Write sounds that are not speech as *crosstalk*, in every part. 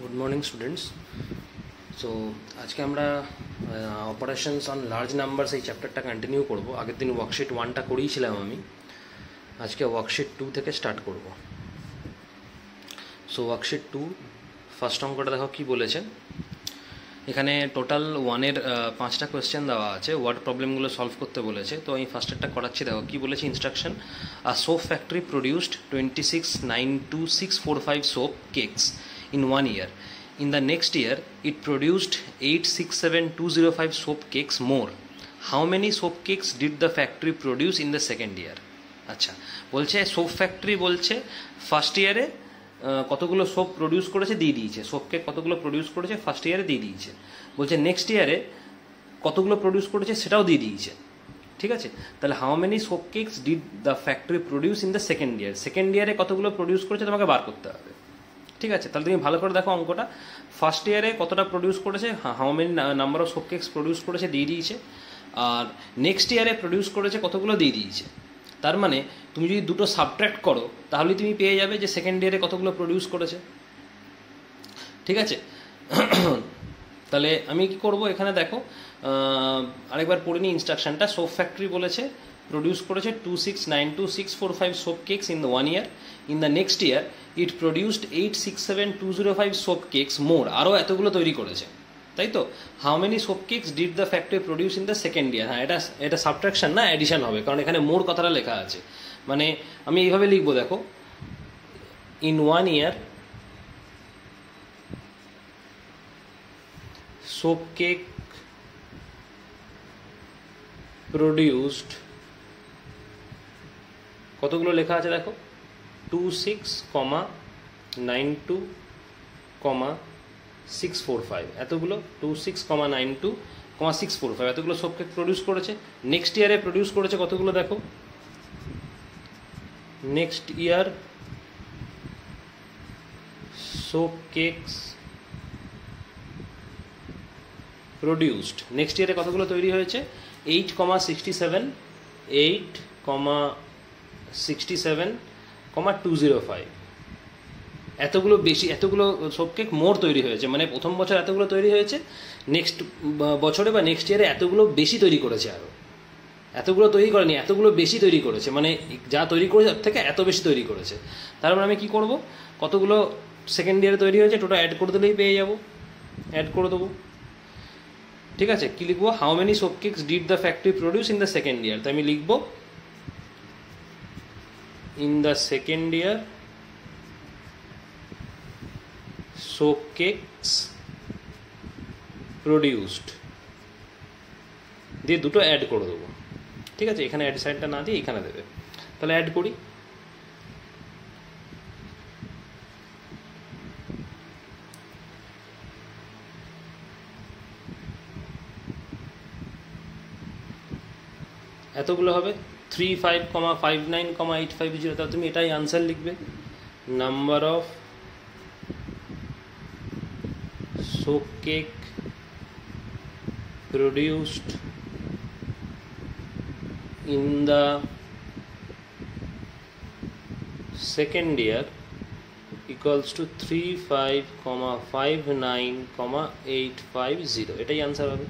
Good morning students so আজকে আমরা operations on large numbers এই চ্যাপ্টারটা কন্টিনিউ করব। আগের দিন ওয়ার্কশিট ওয়ানটা করিয়েছিলাম আমি। আজকে ওয়ার্কশিট টু থেকে স্টার্ট করব। সো ওয়ার্কশিট টু ফার্স্ট অঙ্কটা দেখো কী বলেছে। এখানে টোটাল ওয়ানের পাঁচটা কোয়েশ্চেন দেওয়া আছে। ওয়ার্ড প্রবলেমগুলো সলভ করতে বলেছে। তো আমি ফার্স্টটা করাচ্ছি। দেখো কী বলেছে instruction R soap factory produced twenty six nine two six four five soap cakes in one year. In the next year, it produced 867205 soap cakes more. How many soap cakes did the factory produce in the second year? আচ্ছা বলছে soap factory বলছে first ইয়ারে কতগুলো soap produce করেছে দিয়ে দিয়েছে soap cake কতগুলো produce করেছে ফার্স্ট ইয়ারে দিয়ে দিয়েছে বলছে নেক্সট ইয়ারে কতগুলো প্রডিউস করেছে সেটাও দিয়ে দিয়েছে ঠিক আছে তাহলে how many soap cakes did the factory produce in the second year second ইয়ারে কতগুলো প্রডিউস করেছে তোমাকে বার করতে হবে ঠিক আছে, তাহলে তুমি ভালো করে দেখো অঙ্কটা। ফার্স্ট ইয়ারে কতটা প্রডিউস করেছে? How many number of soap cakes produce করেছে দিয়ে দিয়েছে। আর নেক্সট ইয়ারে প্রডিউস করেছে কতগুলো দিয়ে দিয়েছে। তার মানে তুমি যদি দুটো সাবট্র্যাক্ট করো তাহলে তুমি পেয়ে যাবে যে সেকেন্ড ইয়ারে কতগুলো প্রডিউস করেছে। ঠিক আছে? তাহলে আমি কি করব? এখানে দেখো আরেকবার পড়ে নিই ইনস্ট্রাকশনটা সোপ ফ্যাক্টরি বলেছে প্রডিউস করেছে two six nine two six four five soap cakes in the one year in the next year it produced eight six seven two zero five soap cakes more আরও এতগুলো তৈরি করেছে তাই তো how many soap cakes did the factory produce in the second year হ্যাঁ এটা এটা subtraction না অ্যাডিশন হবে কারণ এখানে মোর কথাটা লেখা আছে মানে আমি এইভাবে লিখব দেখো in one year soap cake produced কতগুলো লেখা আছে দেখো? Two six comma nine two comma six four five এতগুলো two six comma nine two comma six four five এতগুলো সোপ কেক প্রডিউস করেছে নেক্সট ইয়ারে প্রডিউস করেছে কতগুলো দেখো? Next year soap cakes produced next ইয়ারে কতগুলো তৈরি হয়েছে? Eight comma sixty seven eight comma sixty seven comma two zero five এতগুলো বেশি, এতগুলো সবকেক মোর তৈরি হয়েছে মানে প্রথম বছর এতগুলো তৈরি হয়েছে নেক্সট বছরে বা নেক্সট ইয়ারে এতগুলো বেশি তৈরি করেছে আরও এতগুলো তৈরি করেনি, এতগুলো বেশি তৈরি করেছে মানে যা তৈরি করেছে তার থেকে এত বেশি তৈরি করেছে। তার মানে আমি কী করব? কতগুলো সেকেন্ড ইয়ারে তৈরি হয়েছে টোটাল অ্যাড করে দিলেই পেয়ে যাব। অ্যাড করে দেবো। ঠিক আছে, কি লিখব? How many soap cakes did the factory produce in the second year তো আমি লিখব in the second year soap cakes produced দিয়ে দুটো অ্যাড করে দেবো। ঠিক আছে? এখানে অ্যাড সাইডটা না দিয়ে এখানে দেবে। তাহলে অ্যাড করি। এতগুলো হবে? Three five comma five nine comma eight five zero তাহলে তুমি এটাই আনসার লিখবে। Number of soap cake produced in the second year equals to three five comma five nine comma eight five zero এটাই answer হবে।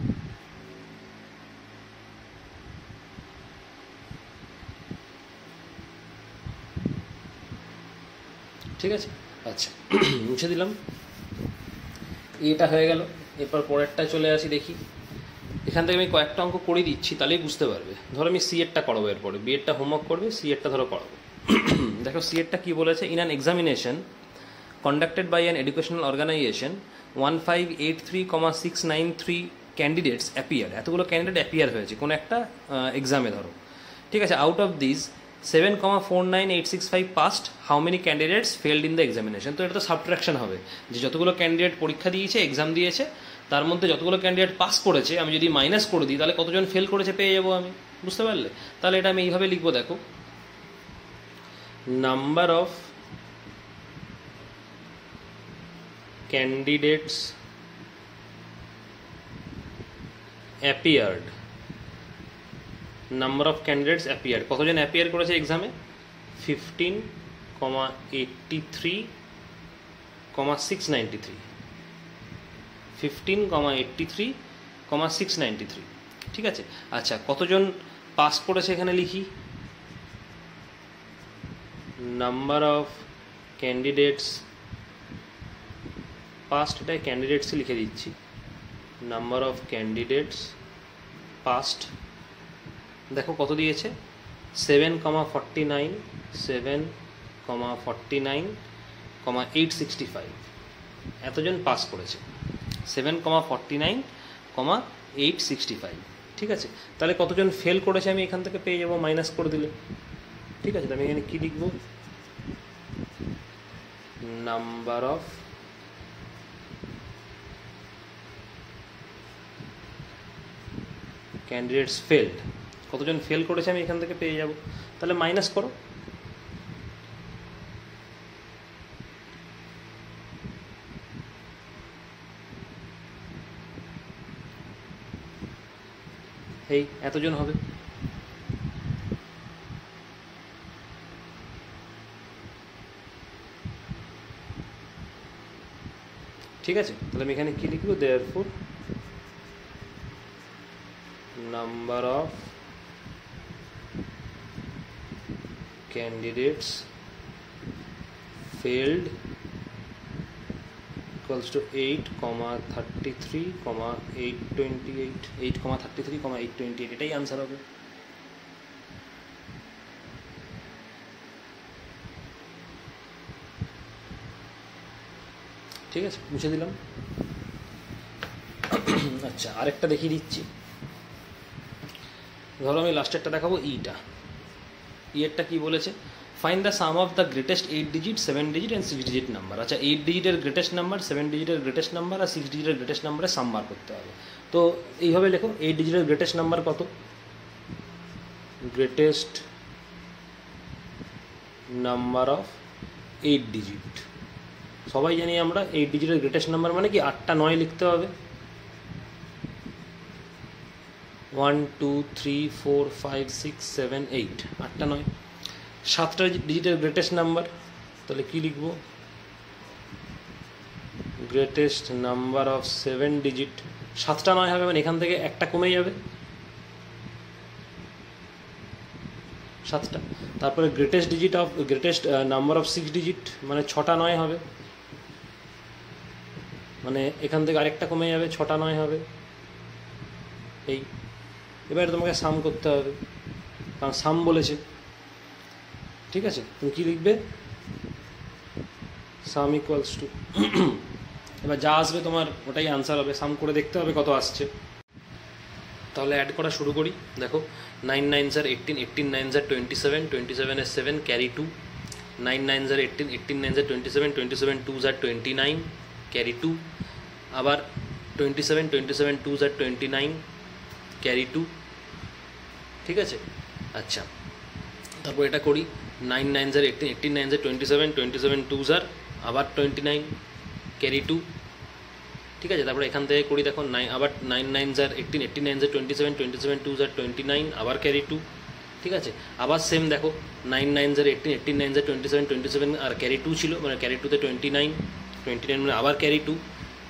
ঠিক আছে? আচ্ছা মুছে দিলাম। এটা হয়ে গেল। এরপর পরেরটা চলে আসি দেখি। এখান থেকে আমি কয়েকটা অঙ্ক করে দিচ্ছি, তাহলেই বুঝতে পারবে। ধরো আমি সি এরটা করাবো এরপরে। বি এরটা হোমওয়ার্ক করবে সি এরটা ধরো করাবো। *clears throat* দেখো সি এরটা কী বলেছে? In an examination conducted by an educational organization one five eight three comma six nine three candidates appear এতগুলো ক্যান্ডিডেট অ্যাপিয়ার হয়েছে। কোনো একটা এক্সামে ধরো। ঠিক আছে? Out of this seven comma four nine eight six five past how many candidates failed in the examination তো এটা তো সাবট্রাকশন হবে। যে যতগুলো ক্যান্ডিডেট পরীক্ষা দিয়েছে এক্সাম দিয়েছে, তার মধ্যে যতগুলো ক্যান্ডিডেট পাস করেছে, আমি যদি মাইনাস করে দিই, তাহলে কতজন ফেল করেছে পেয়ে যাব আমি? বুঝতে পারলে? তাহলে এটা আমি এইভাবে লিখব, দেখো। Number of candidates appeared number of candidates appear কতজন অ্যাপিয়ার করেছে এক্সামে fifteen comma eighty three comma six ninety three fifteen comma eighty three comma six ninety three ঠিক আছে? আচ্ছা কতজন পাস করেছে এখানে লিখি? নাম্বার অফ ক্যান্ডিডেটস পাস্ট ক্যান্ডিডেটসই লিখে দিচ্ছি। নাম্বার অফ ক্যান্ডিডেটস পাস্ট দেখো কত দিয়েছে? Seven comma forty nine seven comma forty nine comma eight sixty five এতজন পাস করেছে। Seven comma forty nine comma eight sixty five ঠিক আছে? তাহলে কতজন ফেল করেছে আমি এখান থেকে পেয়ে যাব মাইনাস করে দিলে। ঠিক আছে? আমি এখানে কী লিখব? নাম্বার অফ ক্যান্ডিডেটস ফেলড কতজন ফেল করেছে আমি এখান থেকে পেয়ে যাব। তাহলে মাইনাস করো। এই, এতজন হবে। ঠিক আছে, তাহলে আমি এখানে কি লিখব? দেয়ার number of candidates failed equals to 8 comma 33 comma 828 8 comma 33 comma 828 এটাই আনসার হবে। ঠিক আছে, মুছে দিলাম। আচ্ছা আরেকটা দেখিয়ে দিচ্ছি। ধরো আমি লাস্টেরটা দেখাবো ইটা ইয়েরটা কি বলেছে? Find the sum of the greatest eight digit seven digit and six digit number আচ্ছা এইট ডিজিটের গ্রেটেস্ট নাম্বার সেভেন ডিজিটের গ্রেটেস্ট নাম্বার আর সিক্স ডিজিটের গ্রেটেস্ট নাম্বারের সাম বার করতে হবে। তো এইভাবে লেখো এইট ডিজিটের গ্রেটেস্ট নাম্বার কত? Greatest number of eight digit সবাই জানি আমরা এইট ডিজিটের গ্রেটেস্ট নাম্বার মানে কি আটটা নয় লিখতে হবে? One two three four five six seven eight আটটা নয়। সাতটা ডিজিটের গ্রেটেস্ট নাম্বার তাহলে কী লিখব? Greatest number of seven digit সাতটা নয় হবে মানে এখান থেকে একটা কমে যাবে। সাতটা। তারপরে greatest digit of greatest number of six digit মানে ছটা নয় হবে। মানে এখান থেকে আরেকটা কমে যাবে, ছটা নয় হবে। এই। এবারে তোমাকে সাম করতে হবে। কারণ সাম বলেছে। ঠিক আছে? তুমি কী লিখবে? সাম ইকুয়ালস টু এবার যা আসবে তোমার, ওটাই আনসার হবে। সাম করে দেখতে হবে কত আসছে। তাহলে অ্যাড করা শুরু করি। দেখো নাইন নাইন জার এইটিন এইটিন নাইন জার টোয়েন্টি সেভেন টোয়েন্টি সেভেনের seven carry two nine nine jar eighteen eighteen nine jar twenty seven twenty seven two jar twenty nine carry two আবার twenty seven twenty seven two jar twenty nine carry two ঠিক আছে? আচ্ছা। তারপর এটা করি। Nine nine জার eighteen eighteen nine jar twenty seven twenty seven two jar আবার twenty nine carry two ঠিক আছে? তারপরে এখান থেকে করি দেখো নাইন আবার নাইন নাইন জার eighteen eighteen nine jar twenty seven twenty seven two jar twenty nine আবার ক্যারি টু ঠিক আছে? আবার সেম দেখো নাইন নাইন জার এইটিন এইটিন নাইন জার টোয়েন্টি সেভেন টোয়েন্টি সেভেন আর ক্যারি টু ছিল মানে ক্যারি টুতে টোয়েন্টি নাইন টোয়েন্টি নাইন মানে আবার ক্যারি টু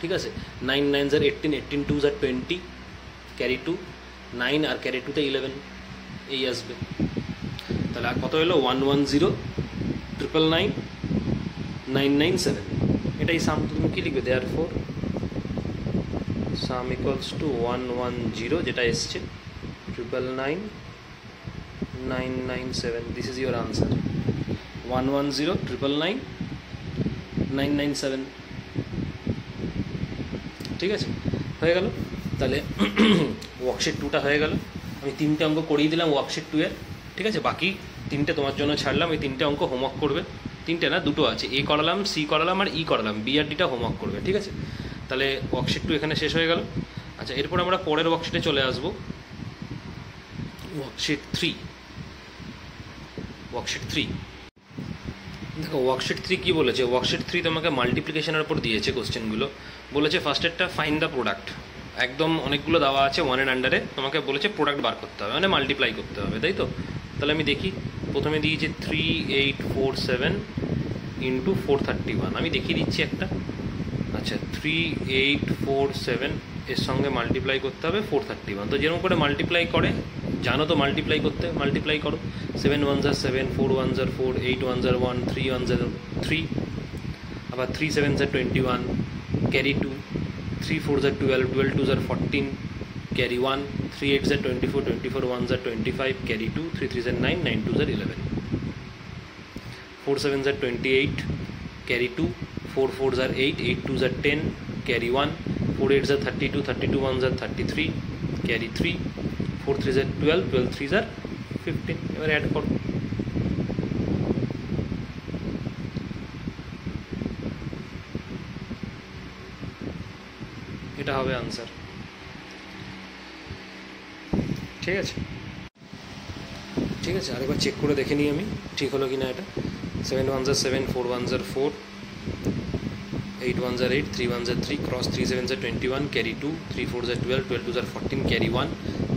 ঠিক আছে? নাইন নাইন জার এইটিন এইটিন টু জার টোয়েন্টি ক্যারি টু নাইন আর ক্যারি টুতে ইলেভেন এই আসবে। তাহলে কত হলো? One one zero triple nine nine nine seven এটাই সাম তুমি কী লিখবে? Therefore sum equals to one one zero যেটা এসছে triple nine nine nine seven this is your answer one one zero triple nine nine nine seven ঠিক আছে? হয়ে গেল। তাহলে *clears throat* ওয়ার্কশিট টুটা হয়ে গেল। আমি তিনটে অঙ্ক করিয়ে দিলাম ওয়ার্কশিট টু এর ঠিক আছে? বাকি তিনটে তোমার জন্য ছাড়লাম, এই তিনটে অঙ্ক হোমওয়ার্ক করবে। তিনটে না, দুটো আছে। এ করালাম সি করালাম আর ই করালাম বি আর ডিটা হোমওয়ার্ক করবে, ঠিক আছে? তাহলে ওয়ার্কশিট টু এখানে শেষ হয়ে গেল। আচ্ছা এরপর আমরা পরের ওয়ার্কশিটে চলে আসব। ওয়ার্কশিট থ্রি ওয়ার্কশিট থ্রি দেখো ওয়ার্কশিট থ্রি কী বলেছে? ওয়ার্কশিট থ্রি তোমাকে মাল্টিপ্লিকেশনের উপর দিয়েছে কোশ্চেনগুলো বলেছে ফার্স্টেরটা ফাইন দ্য প্রোডাক্ট একদম অনেকগুলো দেওয়া আছে ওয়ানের আন্ডারে তোমাকে বলেছে প্রোডাক্ট বার করতে হবে মানে মাল্টিপ্লাই করতে হবে, তাই তো? তাহলে আমি দেখি। প্রথমে দিয়েছে three eight four seven into four thirty one আমি দেখিয়ে দিচ্ছি একটা। আচ্ছা থ্রি এইট ফোর সেভেন এর সঙ্গে মাল্টিপ্লাই করতে হবে ফোর থার্টি ওয়ান তো যেরকম করে মাল্টিপ্লাই করে, জানো তো মাল্টিপ্লাই করতে মাল্টিপ্লাই করো। সেভেন ওয়ান জার সেভেন ফোর ওয়ান জার ফোর এইট ওয়ান জার ওয়ান থ্রি ওয়ান জার থ্রি আবার three seven jar twenty one carry two three four জার twelve twelve two jar fourteen carry one three eight jar twenty four twenty four one jar twenty five carry two three three jar nine nine two জার eleven four seven jar twenty eight carry two four four jar eight eight two jar ten carry one four eight jar thirty two thirty two one jar thirty three carry three four three jar twelve twelve three jar fifteen এবার add করো এটা হবে answer ঠিক আছে ঠিক আছে আরেকবার check করে দেখে নিই আমি ঠিক হলো কি না এটা সেভেন ওয়ান জার সেভেন ফোর ওয়ান জার ফোর এইট ওয়ান জার এইট থ্রি ওয়ান জার three cross three seven jar twenty one carry two three four jar twelve twelve two jar fourteen carry one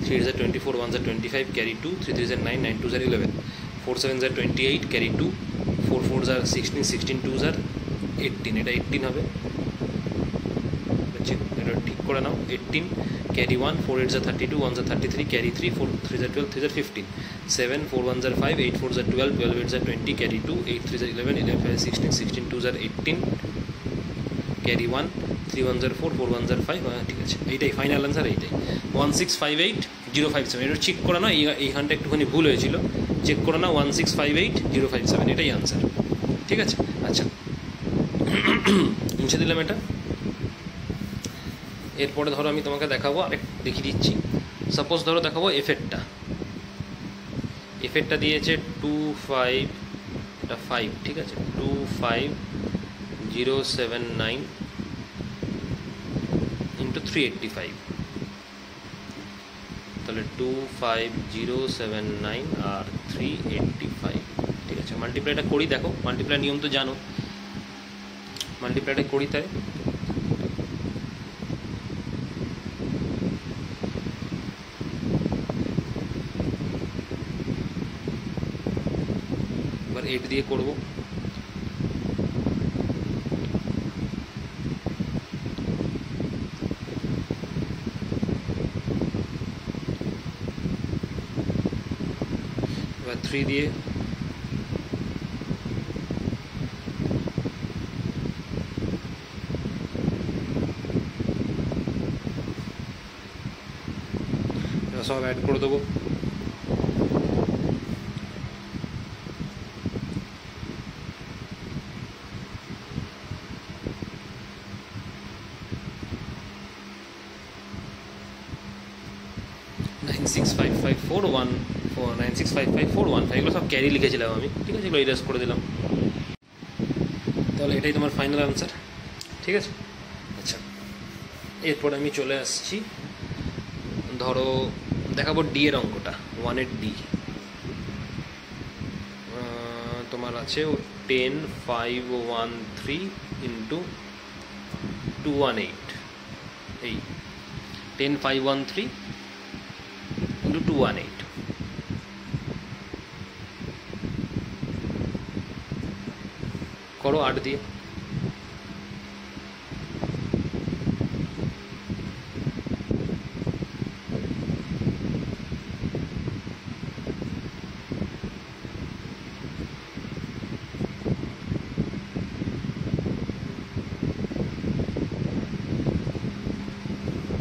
three eight jar twenty four one jar twenty five carry two three three jar nine nine two জার eleven four seven jar twenty eight carry two four four jar sixteen sixteen two জার eighteen এটা eighteen হবে এটা ঠিক করে নাও eighteen carry one four eight jar thirty two one jar thirty three carry three four three jar twelve three jar fifteen seven four one জার five eight four জার twelve twelve eight jar twenty carry two eight three jar eleven eleven five sixteen sixteen two jar eighteen carry one three one jar four four one জার five ঠিক আছে, এইটাই final answer এইটাই one six five eight zero five seven এটা check করে না এই, এইখানটা একটুখানি ভুল হয়েছিল চেক করে না one six five eight zero five seven এটাই আনসার ঠিক আছে আচ্ছা *coughs* মুছে দিলাম এটা। এরপরে ধরো আমি তোমাকে দেখাবো আরেক, দেখিয়ে দিচ্ছি। সাপোজ ধরো দেখাবো এফেক্টটা এফেক্টটা দিয়েছে টু ফাইভ এটা ফাইভ ঠিক আছে? Two five zero seven nine into three eighty five তাহলে two five zero seven nine আর থ্রি এইট্টি ফাইভ ঠিক আছে? মাল্টিপ্লাইটা করি, দেখো। মাল্টিপ্লাই নিয়ম তো জানো। মাল্টিপ্লাইটা করি তাই। এবার এইট দিয়ে করব। এবার থ্রি দিয়ে এবার সব অ্যাড করে দেবো nine six five five four one four nine six five five four one five এগুলো সব ক্যারি লিখেছিলাম আমি। ঠিক আছে, এগুলো করে দিলাম। তাহলে এটাই তোমার ফাইনাল আনসার ঠিক আছে? আচ্ছা। এরপর আমি চলে আসছি। ধরো, দেখাবো ডি এর অঙ্কটা ওয়ানের ডি তোমার আছে ten five one three into two one eight এই ten five one three into two one eight করো আট দিয়ে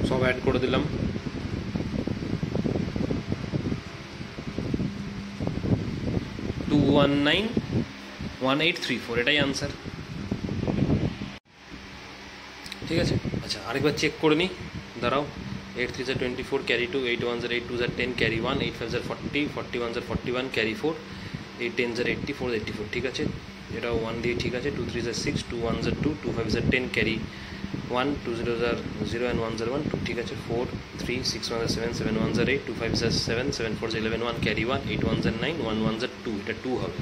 সব অ্যাড করে দিলাম two one nine one eight three four এটাই আনসার ঠিক আছে? আচ্ছা আরেকবার চেক করে নিই দাঁড়াও। Eight three jar twenty four carry two eight one jar eight two jar ten carry one eight five jar forty forty one jar forty one carry four eight ten jar eighty four eighty four ঠিক আছে? এটা one দিয়ে ঠিক আছে two three জার six two one জার two two five jar ten carry one two zero jar zero and one জার one two ঠিক আছে? ফোর থ্রি সিক্স ওয়ান জার সেভেন সেভেন ওয়ান জার এইট টু ফাইভ জার seven seven four jar eleven one carry one eight one jar nine one one জার two এটা two হবে।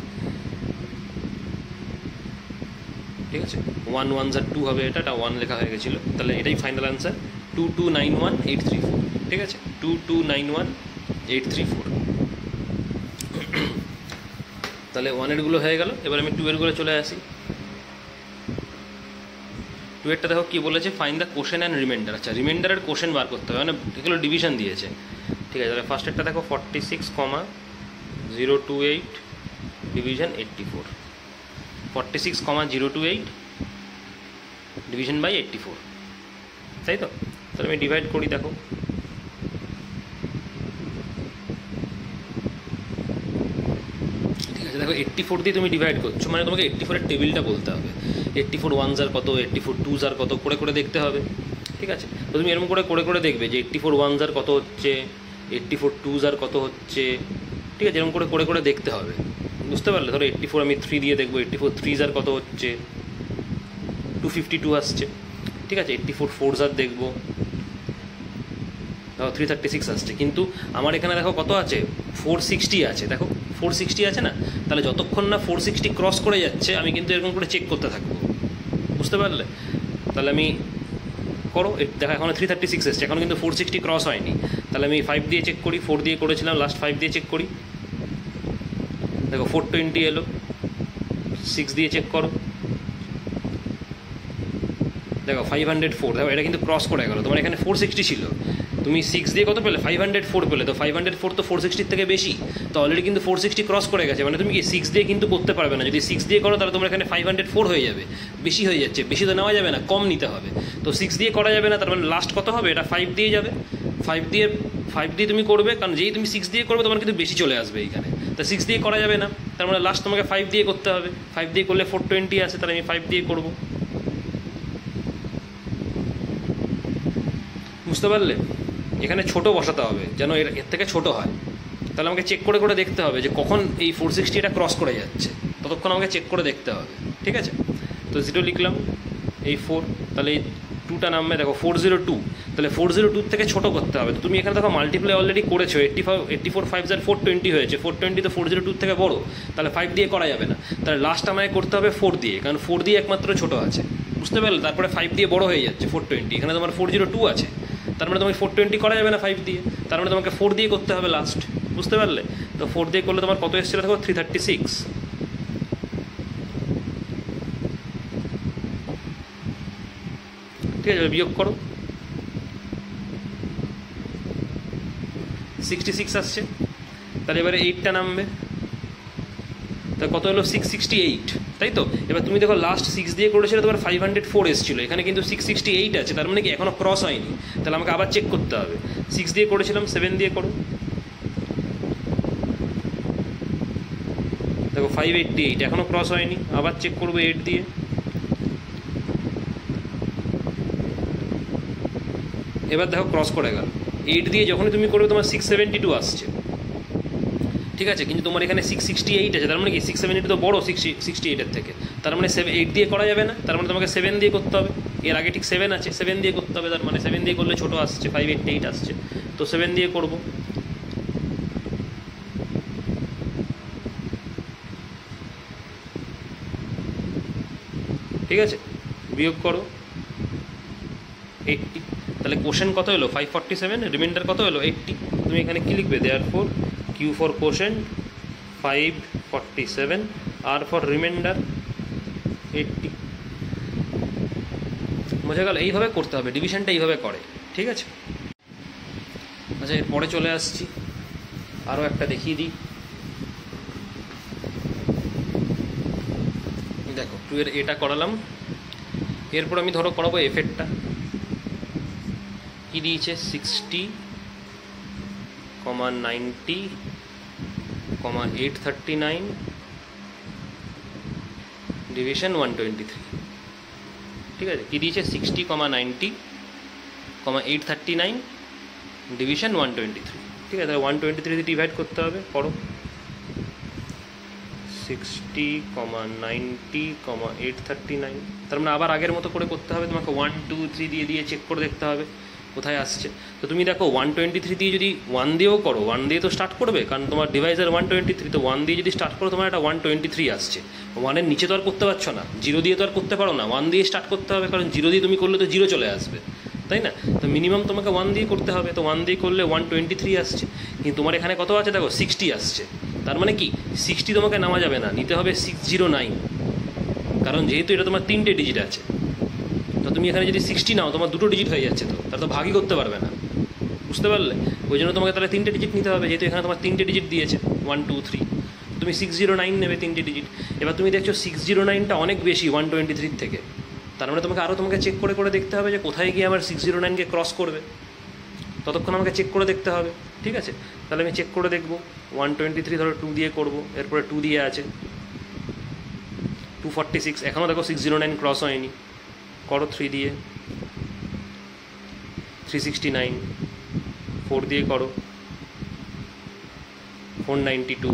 ঠিক আছে? ওয়ান ওয়ান জার টু হবে এটা এটা ওয়ান লেখা হয়ে গেছিল। তাহলে এটাই final answer two two nine one eight three four ঠিক আছে? Two two nine one eight three four তাহলে ওয়ান ওয়ানেরগুলো হয়ে গেল। এবার আমি টু এরগুলো চলে আসি। টুয়েরটা দেখো কি বলেছে? Find the question and reminder আচ্ছা রিমাইন্ডারের কোশ্চেন বার করতে হবে। মানে এগুলো ডিভিশন দিয়েছে। ঠিক আছে, তাহলে ফার্স্ট ফার্স্টেরটা দেখো forty six comma zero two eight division eighty four forty six comma zero two eight division by eighty four তাই তো তাহলে আমি ডিভাইড করি দেখো ঠিক আছে দেখো এইট্টি ফোর দিয়ে তুমি ডিভাইড করছ মানে তোমাকে এইট্টি ফোরের টেবিলটা বলতে হবে এইট্টি ফোর ওয়ান জার কত এইট্টি ফোর টু জার কত করে করে দেখতে হবে ঠিক আছে তো তুমি এরকম করে করে করে দেখবে যে এইট্টি ফোর ওয়ান জার কত হচ্ছে এইট্টি ফোর টু জার কত হচ্ছে ঠিক আছে এরকম করে করে করে দেখতে হবে বুঝতে পারলে? ধরো এইট্টি ফোর আমি থ্রি দিয়ে দেখব এইট্টি ফোর থ্রি জার কত হচ্ছে? টু ফিফটি টু আসছে। ঠিক আছে এইট্টি ফোর ফোর জার দেখব। ধরো থ্রি থার্টি সিক্স আসছে। কিন্তু আমার এখানে দেখো কত আছে? ফোর সিক্সটি আছে। দেখো ফোর সিক্সটি আছে না? তাহলে যতক্ষণ না ফোর সিক্সটি ক্রস করে যাচ্ছে, আমি কিন্তু এরকম করে চেক করতে থাকব। বুঝতে পারলে? তাহলে আমি করো দেখো এখন থ্রি থার্টি সিক্স এসছে। এখন কিন্তু ফোর সিক্সটি ক্রস হয়নি। তাহলে আমি ফাইভ দিয়ে চেক করি ফোর দিয়ে করেছিলাম লাস্ট ফাইভ দিয়ে চেক করি। দেখো ফোর টোয়েন্টি এলো। সিক্স দিয়ে চেক করো। দেখো ফাইভ হান্ড্রেড ফোর দেখো এটা কিন্তু ক্রস করে গেল। তোমার এখানে ফোর সিক্সটি ছিল। তুমি সিক্স দিয়ে কত পেলে? ফাইভ হান্ড্রেড ফোর পেলে। তো ফাইভ হান্ড্রেড ফোর তো ফোর সিক্সটির থেকে বেশি। তো অলরেডি কিন্তু ফোর সিক্সটি ক্রস করে গেছে। মানে তুমি কি সিক্স দিয়ে কিন্তু করতে পারবে না। যদি সিক্স দিয়ে করো, তাহলে তোমার এখানে ফাইভ হান্ড্রেড ফোর হয়ে যাবে। বেশি হয়ে যাচ্ছে। বেশি তো নেওয়া যাবে না, কম নিতে হবে। তো সিক্স দিয়ে করা যাবে না, তার মানে লাস্ট কত হবে? এটা ফাইভ দিয়ে যাবে। ফাইভ দিয়ে ফাইভ দিয়ে তুমি করবে। কারণ যেই তুমি সিক্স দিয়ে করবে, তোমার কিন্তু বেশি চলে আসবে এইখানে। তা সিক্স দিয়ে করা যাবে না। তার মানে লাস্ট তোমাকে ফাইভ দিয়ে করতে হবে। ফাইভ দিয়ে করলে ফোর টোয়েন্টি আছে, তাহলে আমি ফাইভ দিয়ে করব। বুঝতে পারলে? এখানে ছোট বসাতে হবে, যেন এর এর থেকে ছোট হয়। তাহলে আমাকে চেক করে করে দেখতে হবে যে কখন এই ফোর সিক্সটি এটা ক্রস করে যাচ্ছে। ততক্ষণ আমাকে চেক করে দেখতে হবে, ঠিক আছে? তো জিরো লিখলাম, এই ফোর তাহলে এই টুটা নামবে দেখো ফোর জিরো টু তাহলে ফোর জিরো টুর থেকে ছোটো করতে হবে। তো তুমি এখানে দেখো মাল্টিপ্লাই অলরেডি করেছ eighty five eighty four five jar four twenty হয়েছে। ফোর টোয়েন্টি তো ফোর জিরো টুর থেকে বড়ো, তাহলে ফাইভ দিয়ে করা যাবে না। তাহলে লাস্ট আমাকে করতে হবে ফোর দিয়ে, কারণ ফোর দিয়ে একমাত্র ছোটো আছে। বুঝতে পারলে? তারপরে ফাইভ দিয়ে বড় হয়ে যাচ্ছে ফোর টোয়েন্টি এখানে তোমার ফোর জিরো টু আছে। তার মানে তোমাকে ফোর টোয়েন্টি করা যাবে না ফাইভ দিয়ে। তার মানে তোমাকে ফোর দিয়ে করতে হবে লাস্ট বুঝতে পারলে? তো ফোর দিয়ে করলে তোমার কত এসেছিল? দেখো থ্রি থার্টি সিক্স ঠিক আছে বিয়োগ করো? সিক্সটি সিক্স আসছে। তাহলে এবারে এইটটা নামবে। তা কত হলো? সিক্স সিক্সটি এইট তাই তো? এবার তুমি দেখো লাস্ট সিক্স দিয়ে করেছিলে, তোমার ফাইভ হান্ড্রেড ফোর এসেছিল। এখানে কিন্তু সিক্স সিক্সটি এইট আছে, তার মানে কি এখনও ক্রস হয়নি। তাহলে আমাকে আবার চেক করতে হবে। সিক্স দিয়ে করেছিলাম সেভেন দিয়ে করো। দেখো ফাইভ এইটটি এইট এখনও ক্রস হয়নি। আবার চেক করব এইট দিয়ে। এবার দেখো ক্রস করে গেল। এইট দিয়ে যখনই তুমি করবে তোমার সিক্স সেভেন্টি টু আসছে। ঠিক আছে? কিন্তু তোমার এখানে সিক্স সিক্সটি এইট আছে। তার মানে কি? সিক্স সেভেন্টি তো বড়ো সিক্সটি সিক্সটি এইটের থেকে। তার মানে সেভেন এইট দিয়ে করা যাবে না। তার মানে তোমাকে সেভেন দিয়ে করতে হবে। এর আগে ঠিক সেভেন আছে। সেভেন দিয়ে করতে হবে তার মানে সেভেন দিয়ে করলে ছোটো আসছে। ফাইভ এইট এইট আসছে। তো সেভেন দিয়ে করব। ঠিক আছে? বিয়োগ করো। এইটটি তাহলে কোশ্চেন কত হলো? ফাইভ ফর্টি সেভেন রিমাইন্ডার কত হলো? এইটটি তুমি এখানে কী লিখবে? Therefore Q for question five forty seven R for reminder eighty বোঝা গেল? এইভাবে করতে হবে। ডিভিশনটা এইভাবে করে। ঠিক আছে? আচ্ছা এরপরে চলে আসছি। আরও একটা দেখিয়ে দিই। দেখো টু এর এটা করালাম। এরপর আমি ধরো করাবো এফেক্টটা কি দিয়েছে? Sixty comma ninety comma eight thirty nine division one twenty three ঠিক আছে? কি দিয়েছে? Sixty comma ninety comma eight thirty nine division one twenty three ঠিক আছে? তাহলে ওয়ান টোয়েন্টি থ্রি দিয়ে ডিভাইড করতে হবে করো sixty comma ninety comma eight thirty nine তার মানে আবার আগের মতো করে করতে হবে। তোমাকে ওয়ান টু থ্রি দিয়ে দিয়ে চেক করে দেখতে হবে। কোথায় আসছে? তো তুমি দেখো ওয়ান টোয়েন্টি থ্রি দিয়ে যদি ওয়ান দিয়েও করো ওয়ান দিয়ে তো স্টার্ট করবে, কারণ তোমার ডিভাইসের ওয়ান টোয়েন্টি থ্রি তো ওয়ান দিয়ে যদি স্টার্ট করো, তোমার একটা ওয়ান টোয়েন্টি থ্রি আসছে ওয়ানের নিচে তো আর করতে পারছ না জিরো দিয়ে তো আর করতে পারো না ওয়ান দিয়ে স্টার্ট করতে হবে, কারণ জিরো দিয়ে তুমি করলে তো জিরো চলে আসবে, তাই না? তো মিনিমাম তোমাকে ওয়ান দিয়ে করতে হবে, তো ওয়ান দিয়ে করলে ওয়ান টোয়েন্টি থ্রি আসছে। কিন্তু তোমার এখানে কত আছে দেখো? সিক্সটি আসছে। তার মানে কি? সিক্সটি তোমাকে নেওয়া যাবে না, নিতে হবে সিক্স জিরো নাইন কারণ যেহেতু এটা তোমার তিনটে ডিজিট আছে। তো তুমি এখানে যদি সিক্সটি নাও, তোমার দুটো ডিজিট হয়ে যাচ্ছে তো। তাহলে তো ভাগই করতে পারবে না। বুঝতে পারলে? ওই জন্য তোমাকে তাহলে তিনটে ডিজিট নিতে হবে, যেহেতু এখানে তোমার তিনটে ডিজিট দিয়েছে। ওয়ান টু থ্রি তুমি সিক্স জিরো নাইন নেবে তিনটে ডিজিট এবার তুমি দেখছ সিক্স জিরো নাইনটা অনেক বেশি ওয়ান টোয়েন্টি থ্রির থেকে। তার মানে তোমাকে আরও তোমাকে চেক করে করে দেখতে হবে যে কোথায় গিয়ে আমার সিক্স জিরো নাইনকে ক্রস করবে। ততক্ষণ আমাকে চেক করে দেখতে হবে, ঠিক আছে? তাহলে আমি চেক করে দেখব। ওয়ান টোয়েন্টি থ্রি ধরো টু দিয়ে করব, এরপরে টু দিয়ে আছে। টু ফর্টি সিক্স এখনও দেখো সিক্স জিরো নাইন ক্রস হয়নি। করো থ্রি দিয়ে। থ্রি সিক্সটি নাইন ফোর দিয়ে করো। ফোর নাইনটি টু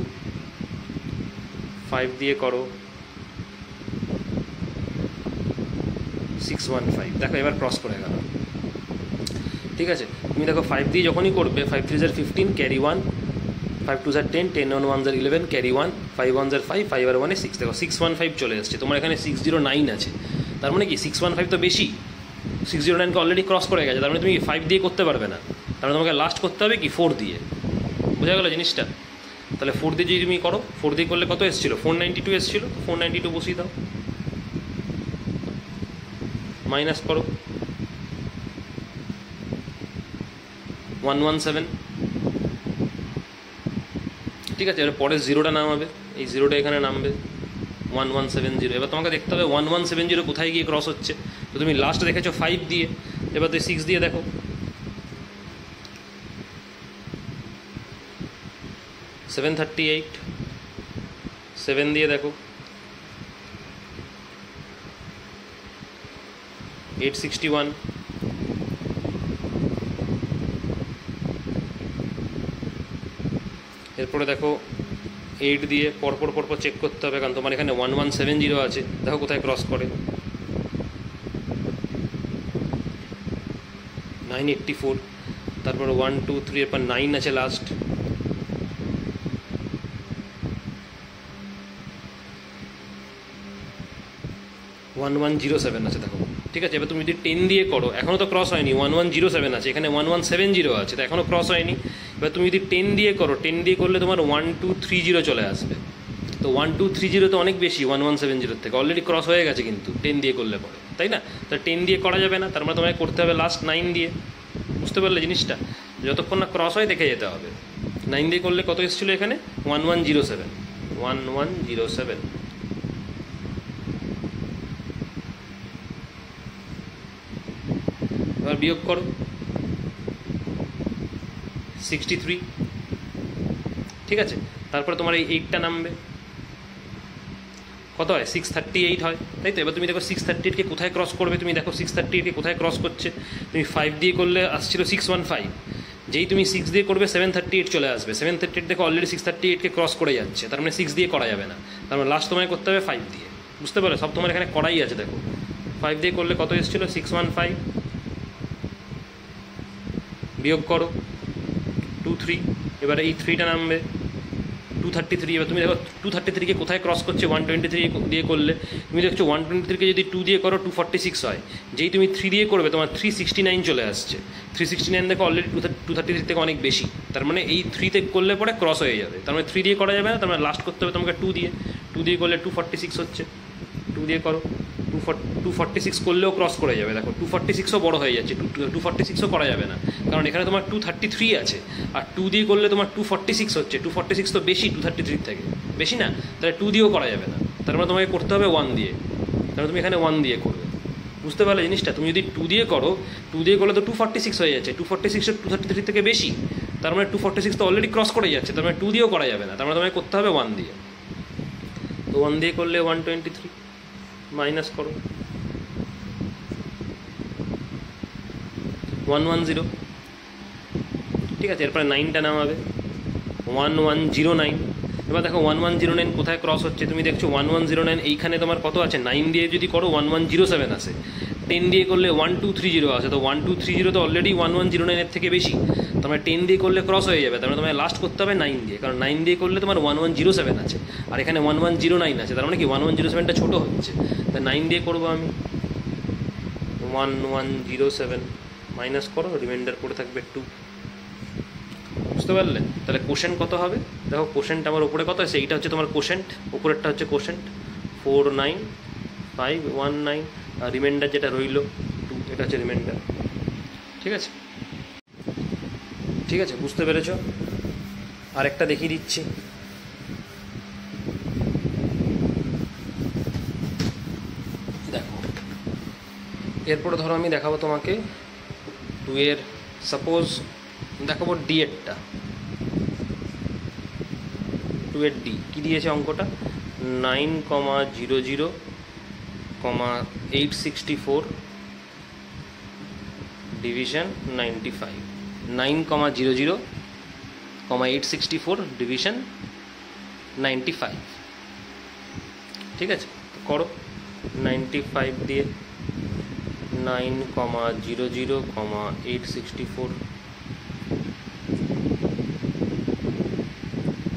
ফাইভ দিয়ে করো। সিক্স ওয়ান ফাইভ দেখো, এবার ক্রস করে গেল। ঠিক আছে? তুমি দেখো ফাইভ দিয়ে যখনই করবে five three jar fifteen carry one five two jar ten ten one one jar eleven carry one five one jar five five আর ওয়ানে সিক্স দেখো সিক্স ওয়ান ফাইভ চলে এসছে। তোমার এখানে সিক্স জিরো নাইন আছে। তার মানে কি সিক্স ওয়ান ফাইভ তো বেশি? সিক্স জিরো নাইনকে অলরেডি ক্রস করে গেছে, তার মানে তুমি ফাইভ দিয়ে করতে পারবে না? তার মানে তোমাকে লাস্ট করতে হবে কি ফোর দিয়ে। বোঝা গেলো জিনিসটা? তাহলে ফোর দিয়ে যদি তুমি করো ফোর দিয়ে করলে কত এসেছিল? ফোর নাইনটি টু এসেছিল? ফোর নাইনটি টু বসিয়ে দাও। মাইনাস করো। ওয়ান ওয়ান সেভেন ঠিক আছে, এবার পরে জিরোটা নামাবে। এই জিরোটা এখানে নামবে। ওয়ান ওয়ান সেভেন জিরো এবার তোমাকে দেখতে হবে ওয়ান ওয়ান সেভেন জিরো কোথায় গিয়ে ক্রস হচ্ছে? তো তুমি লাস্ট দেখেছ ফাইভ দিয়ে, এবার তুই সিক্স দিয়ে দেখো। সেভেন থার্টি এইট সেভেন দিয়ে দেখো। এইট সিক্সটি ওয়ান এরপরে দেখো এইট দিয়ে পরপর পরপর চেক করতে হবে, কারণ তোমার এখানে ওয়ান ওয়ান সেভেন জিরো আছে। দেখো কোথায় ক্রস করে। নাইন এইট্টি ফোর তারপর ওয়ান টু থ্রি এরপর নাইন আছে last one one zero seven আছে, দেখো। ঠিক আছে, এবার তুমি যদি টেন দিয়ে করো এখনও তো ক্রস হয়নি ওয়ান ওয়ান জিরো সেভেন আছে, এখানে ওয়ান ওয়ান সেভেন জিরো আছে, তো এখনও ক্রস হয়নি। এবার তুমি যদি টেন দিয়ে করো টেন দিয়ে করলে তোমার ওয়ান টু থ্রি জিরো চলে আসবে। তো ওয়ান টু থ্রি জিরো তো অনেক বেশি ওয়ান ওয়ান সেভেন জিরোর থেকে। অলরেডি ক্রস হয়ে গেছে কিন্তু টেন দিয়ে করলে পরে, তাই না? তা টেন দিয়ে করা যাবে না, তার মানে তোমাকে করতে হবে লাস্ট নাইন দিয়ে। বুঝতে পারলে জিনিসটা? যতক্ষণ না ক্রস হয়, দেখে যেতে হবে। নাইন দিয়ে করলে কত এসেছিল এখানে? One one zero seven one one zero seven এবার বিয়োগ করো। সিক্সটি থ্রি ঠিক আছে? তারপরে তোমার এই এইটটা নামবে। কত হয়? সিক্স থার্টি এইট হয়। তাই তো? এবার তুমি দেখো সিক্স থার্টি এইটকে কোথায় ক্রস করবে? তুমি দেখো সিক্স থার্টি এইটকে কোথায় ক্রস করছে? তুমি ফাইভ দিয়ে করলে আসছিল সিক্স ওয়ান ফাইভ যেই তুমি সিক্স দিয়ে করবে সেভেন থার্টি এইট চলে আসবে। সেভেন থার্টি এইট দেখো অলরেডি সিক্স থার্টি এইটকে ক্রস করে যাচ্ছে। তার মানে সিক্স দিয়ে করা যাবে না। তার মানে লাস্ট তোমায় করতে হবে ফাইভ দিয়ে। বুঝতে পারো সব তোমার এখানে করাই আছে, দেখো। ফাইভ দিয়ে করলে কত এসেছিল? সিক্স ওয়ান ফাইভ বিয়োগ করো। টু থ্রি এবারে এই থ্রিটা নামবে। টু থার্টি থ্রি এবার তুমি দেখো টু থার্টি থ্রিকে কোথায় ক্রস করছে? ওয়ান টোয়েন্টি থ্রি দিয়ে করলে। তুমি দেখছ ওয়ান টোয়েন্টি থ্রিকে যদি টু দিয়ে করো টু ফর্টি সিক্স হয়। যেই তুমি থ্রি দিয়ে করবে, তোমার থ্রি সিক্সটি নাইন চলে আসছে। থ্রি সিক্সটি নাইন দেখো already two two thirty three থেকে অনেক বেশি। তার মানে এই থ্রিতে করলে পরে ক্রস হয়ে যাবে। তার মানে থ্রি দিয়ে করা যাবে না, তার মানে লাস্ট করতে হবে তোমাকে টু দিয়ে। টু দিয়ে করলে টু ফর্টি সিক্স হচ্ছে। টু দিয়ে করো। টু টু ফর্টি সিক্স করলেও ক্রস করে যাবে। দেখো টু ফর্টি সিক্সও বড় হয়ে যাচ্ছে টু টু ফর্টি সিক্সও করা যাবে না। কারণ এখানে তোমার টু থার্টি থ্রি আছে। আর টু দিয়ে করলে তোমার টু ফর্টি সিক্স হচ্ছে। টু ফর্টি সিক্স তো বেশি টু থার্টি থ্রির থেকে। বেশি না, তাহলে টু দিয়েও করা যাবে না। তার মানে তোমাকে করতে হবে ওয়ান দিয়ে। তাহলে তুমি এখানে ওয়ান দিয়ে করবে। বুঝতে পারলে জিনিসটা? তুমি যদি টু দিয়ে করো টু দিয়ে করলে তো টু ফর্টি সিক্স হয়ে যাচ্ছে। Two forty six two thirty three থেকে বেশি। তার মানে টু ফর্টি সিক্স তো অলরেডি ক্রস করে যাচ্ছে। তার মানে টু দিয়েও করা যাবে না। তার মানে তোমাকে করতে হবে ওয়ান দিয়ে। তো ওয়ান দিয়ে করলে ওয়ান টোয়েন্টি থ্রি মাইনাস করো। ওয়ান ওয়ান জিরো ঠিক আছে, এরপরে নাইনটা নামাবে। ওয়ান ওয়ান জিরো নাইন এবার দেখো ওয়ান ওয়ান জিরো নাইন কোথায় ক্রস হচ্ছে? তুমি দেখছ ওয়ান ওয়ান জিরো নাইন এইখানে তোমার কত আছে? নাইন দিয়ে যদি করো ওয়ান ওয়ান জিরো সেভেন আসে। টেন দিয়ে করলে ওয়ান টু থ্রি জিরো আছে তো ওয়ান টু থ্রি জিরো তো অলরেডি ওয়ান ওয়ান জিরো নাইনের থেকে বেশি। তোমার টেন দিয়ে করলে ক্রস হয়ে যাবে। তার মানে তোমার লাস্ট করতে হবে নাইন দিয়ে। কারণ নাইন দিয়ে করলে তোমার ওয়ান ওয়ান জিরো সেভেন আছে। আর এখানে ওয়ান ওয়ান জিরো নাইন আছে। তার মানে কি ওয়ান ওয়ান জিরো সেভেনটা ছোটো হচ্ছে তা নাইন দিয়ে করব আমি। One one zero seven minus করো। রিমাইন্ডার পড়ে থাকবে টু বুঝতে পারলে? তাহলে কোশেন্ট কত হবে? দেখো কোশেন্ট আমার উপরে কত? আছে এইটা হচ্ছে তোমার কোশেন্ট উপরেরটা হচ্ছে quotient four nine five one nine আর রিমাইন্ডার যেটা রইল, এটা হচ্ছে রিমাইন্ডার ঠিক আছে? ঠিক আছে, বুঝতে পেরেছ? আরেকটা দেখিয়ে দিচ্ছি। দেখো, এরপরে ধরো আমি দেখাবো তোমাকে টু এর সাপোজ দেখাবো ডি এরটা টু এর ডি কী দিয়েছে অঙ্কটা? Nine comma zero zero comma eight sixty four division ninety five nine comma zero zero comma eight sixty four division ninety five ঠিক আছে? তো করো। নাইনটি ফাইভ দিয়ে nine comma zero zero comma eight sixty four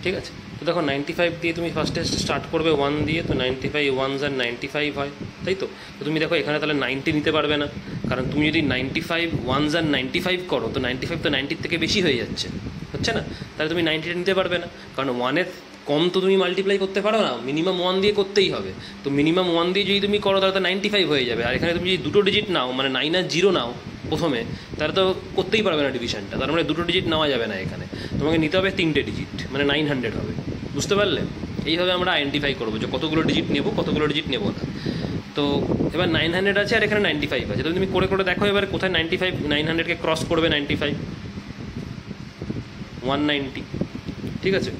ঠিক আছে? তো দেখো ninety five দিয়ে তুমি ফার্স্টে স্টার্ট করবে ওয়ান দিয়ে, তো নাইনটি ফাইভ ওয়ানস আর নাইনটি ফাইভ হয়। তাই তো? তুমি দেখো, এখানে তাহলে নাইনটি নিতে পারবে না। কারণ তুমি যদি নাইনটি ফাইভ ওয়ানস আর নাইনটি ফাইভ করো, তো নাইনটি ফাইভ তো নাইনটির থেকে বেশি হয়ে যাচ্ছে। হচ্ছে না? তাহলে তুমি নাইনটিটা নিতে পারবে না। কারণ ওয়ানের কম তো তুমি মাল্টিপ্লাই করতে পারো না মিনিমাম ওয়ান দিয়ে করতেই হবে। তো মিনিমাম ওয়ান দিয়ে যদি তুমি করো, তাহলে তো নাইনটি ফাইভ হয়ে যাবে। আর এখানে তুমি যদি দুটো ডিজিট নাও মানে নাইন আর জিরো নাও প্রথমে, তাহলে তো করতেই পারবে না ডিভিশনটা তার মানে দুটো ডিজিট নেওয়া যাবে না এখানে। তোমাকে নিতে হবে তিনটে ডিজিট মানে নাইন হান্ড্রেড হবে। বুঝতে পারলে? এইভাবে আমরা আইডেন্টিফাই করব যে কতগুলো ডিজিট নেব, কতগুলো ডিজিট নেব না। তো এবার নাইন হান্ড্রেড আছে আর এখানে নাইনটি ফাইভ আছে। তো তুমি করে করে দেখো এবার কোথায় নাইনটি ফাইভ নাইন হান্ড্রেডকে ক্রস করবে নাইনটি ফাইভ ওয়ান নাইনটি ঠিক আছে?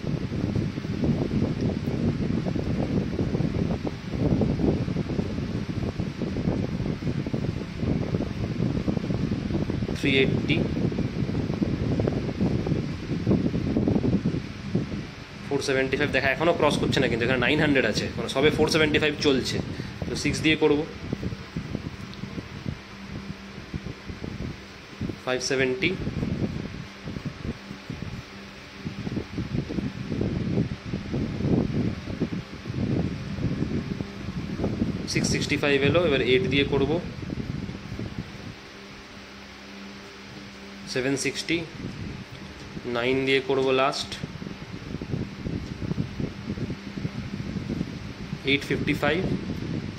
Three eighty four seventy five দেখা এখনও ক্রস করছে না কিন্তু এখানে নাইন হান্ড্রেড আছে। মানে সবে ফোর সেভেন্টি ফাইভ চলছে। তো সিক্স দিয়ে করব। Five seventy six sixty five এলো, এবার এইট দিয়ে করব। সেভেন সিক্সটি নাইন দিয়ে করব লাস্ট এইট ফিফটি ফাইভ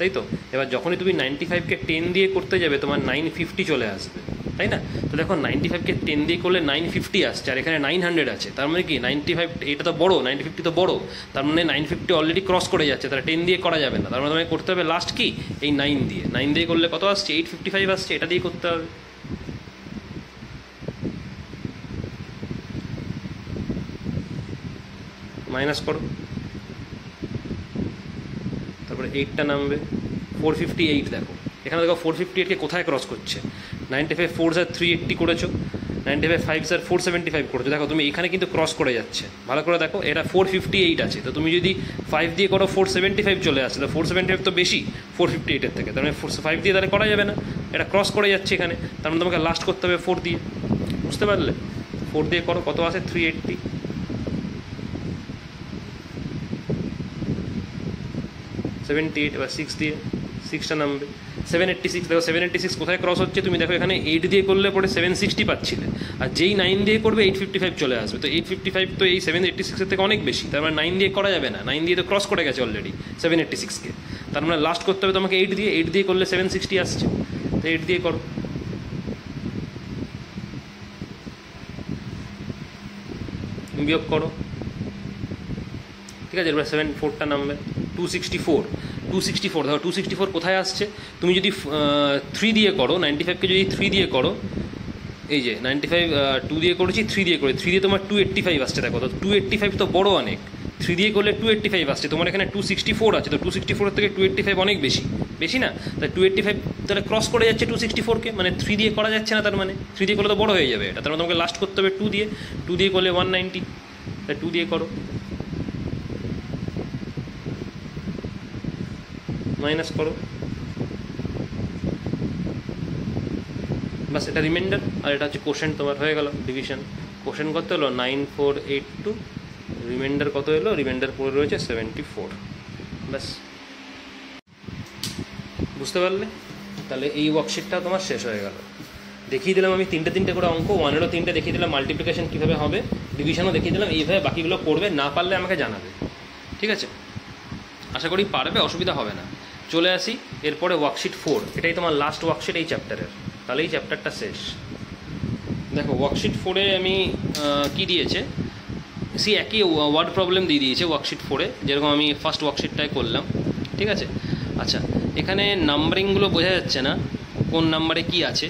তাই তো? এবার যখনই তুমি নাইনটি ফাইভকে টেন দিয়ে করতে যাবে, তোমার নাইন ফিফটি চলে আসবে, তাই না? তো দেখো নাইনটি ফাইভকে টেন দিয়ে করলে নাইন ফিফটি আসছে, আর এখানে নাইন হান্ড্রেড আছে। তার মানে কি? নাইনটি ফাইভ এটা তো বড়ো নাইনটি ফিফটি তো বড়ো। তার মানে নাইন ফিফটি অলরেডি ক্রস করে যাচ্ছে, তাহলে টেন দিয়ে করা যাবে না। তার মানে তোমাকে করতে হবে লাস্ট কি? এই নাইন দিয়ে। নাইন দিয়ে করলে কত আসছে? এইট ফিফটি ফাইভ আসছে, এটা দিয়ে করতে হবে। মাইনাস করো। তারপরে এইটটা নামবে। ফোর ফিফটি এইট দেখো। এখানে দেখো ফোর ফিফটি এইটকে কোথায় ক্রস করছে? Ninety five fours are three eighty করেছ। Ninety five fives are four seventy five করেছ। দেখো, তুমি এখানে কিন্তু ক্রস করে যাচ্ছে। ভালো করে দেখো, এটা ফোর ফিফটি এইট আছে। তো তুমি যদি ফাইভ দিয়ে করো ফোর সেভেন্টি ফাইভ চলে আসছে তো ফোর সেভেন্টি ফাইভ তো বেশি ফোর ফিফটি এইটের থেকে। তার মানে ফোর ফাইভ দিয়ে তাহলে করা যাবে না। এটা ক্রস করে যাচ্ছে এখানে। তার মানে তোমাকে লাস্ট করতে হবে ফোর দিয়ে। বুঝতে পারলে? ফোর দিয়ে করো, কত আছে থ্রি এইটটি সেভেন্টি এইট এবার সিক্স দিয়ে সিক্সটা নামবে সেভেন এইট্টি সিক্স দেখো সেভেন এইট্টি সিক্স কোথায় ক্রস হচ্ছে? তুমি দেখো এখানে এইট দিয়ে করলে পরে সেভেন সিক্সটি পাচ্ছিলে। আর যেই নাইন দিয়ে করবে এইট ফিফটি ফাইভ চলে আসবে। তো এইট ফিফটি ফাইভ তো এই সেভেন এইট্টি সিক্সের থেকে অনেক বেশি। তার মানে নাইন দিয়ে করা যাবে না। নাইন দিয়ে তো ক্রস করে গেছে অলরেডি সেভেন এইট্টি সিক্সকে তার মানে লাস্ট করতে হবে তোমাকে এইট দিয়ে। এইট দিয়ে করলে সেভেন সিক্সটি আসছে। তো এইট দিয়ে করো। বিয়োগ করো। ঠিক আছে, এবার সেভেন ফোরটা নামবে। Two sixty four two sixty four দেখো টু সিক্সটি ফোর কোথায় আসছে? তুমি যদি থ্রি দিয়ে করো নাইনটি ফাইভকে যদি থ্রি দিয়ে করো, এই যে নাইনটি ফাইভ টু দিয়ে করেছি থ্রি দিয়ে করে থ্রি দিয়ে তোমার টু এইট্টি ফাইভ আসছে, দেখো, তো টু এইট্টি ফাইভ তো বড় অনেক। থ্রি দিয়ে করলে টু এইট্টি ফাইভ আসছে, তোমার এখানে টু সিক্সটি ফোর আছে, তো টু সিক্সটি ফোর থেকে টু এইট্টি ফাইভ অনেক বেশি। বেশি না? তাই টু এইট্টি ফাইভ তাহলে ক্রস করে যাচ্ছে টু সিক্সটি ফোরকে মানে থ্রি দিয়ে করা যাচ্ছে না তার মানে। থ্রি দিয়ে করলে তো বড় হয়ে যাবে এটা। তার মানে তোমাকে লাস্ট করতে হবে টু দিয়ে। টু দিয়ে করলে ওয়ান নাইনটি তাই টু দিয়ে করো। মাইনাস করো বাস এটা রিমাইন্ডার আর এটা হচ্ছে কোশ্চেন তোমার হয়ে গেল ডিভিশন কোশ্চেন কত হলো? Nine four eight two remainder কত এলো রিমাইন্ডার পড়ে রয়েছে সেভেন্টি ফোর ব্যাস বুঝতে পারলে? তাহলে এই ওয়ার্কশিটটা তোমার শেষ হয়ে গেল। দেখিয়ে দিলাম আমি তিনটে তিনটে করে অঙ্ক ওয়ানেরও তিনটে দেখিয়ে দিলাম মাল্টিপ্লিকেশন কীভাবে হবে ডিভিশনও দেখিয়ে দিলাম, এইভাবে বাকিগুলো করবে না পারলে আমাকে জানাবে। ঠিক আছে? আশা করি পারবে, অসুবিধা হবে না। চলে আসি, এরপরে ওয়ার্কশিট ফোর এটাই তোমার লাস্ট ওয়ার্কশিট এই চ্যাপ্টারের তাহলে এই চ্যাপ্টারটা শেষ। দেখো ওয়ার্কশিট ফোরে আমি কি দিয়েছে? সি একই ওয়ার্ড প্রবলেম দিয়ে দিয়েছে ওয়ার্কশিট ফোরে যেরকম আমি ফার্স্ট ওয়ার্কশিটটাই করলাম, ঠিক আছে? আচ্ছা এখানে নাম্বারিংগুলো বোঝা যাচ্ছে না, কোন নাম্বারে কি আছে।